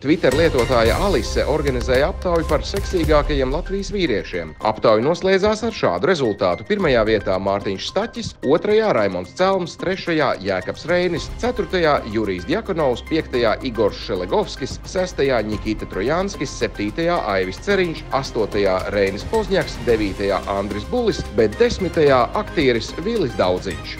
Twitter lietotāja Alise organizēja aptauju par seksīgākajiem Latvijas vīriešiem. Aptauja noslēdzās ar šādu rezultātu. Pirmajā vietā Mārtiņš Staķis, otrajā Raimons Celms, trešajā Jēkabs Reinis, ceturtajā Jurijs Djakonovs, piektajā Igors Šelegovskis, sestajā Nikita Trojanskis, septītajā Aivis Ceriņš, astotajā Reinis Pozņaks, devītajā Andris Bulis, bet desmitajā aktieris Vilis Daudziņš.